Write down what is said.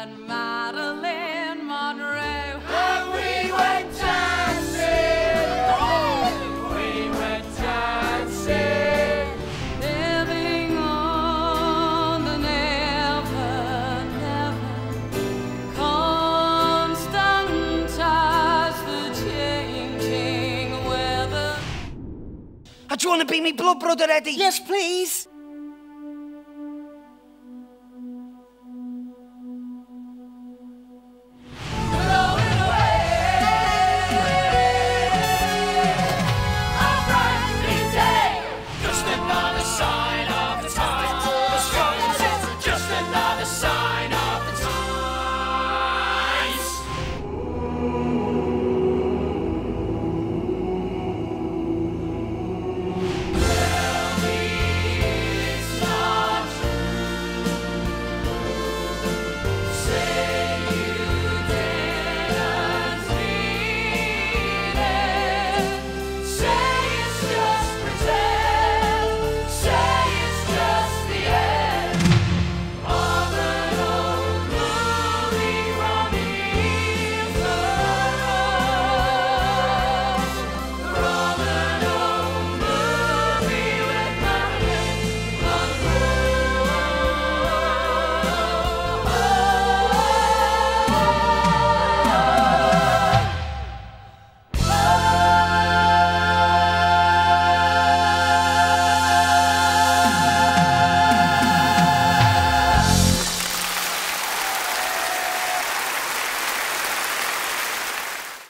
and Marilyn Monroe. And we went dancing. Oh, we went dancing. Living on the never, never constant as the changing weather. Do you want to be me blood brother, Eddie? Yes, please.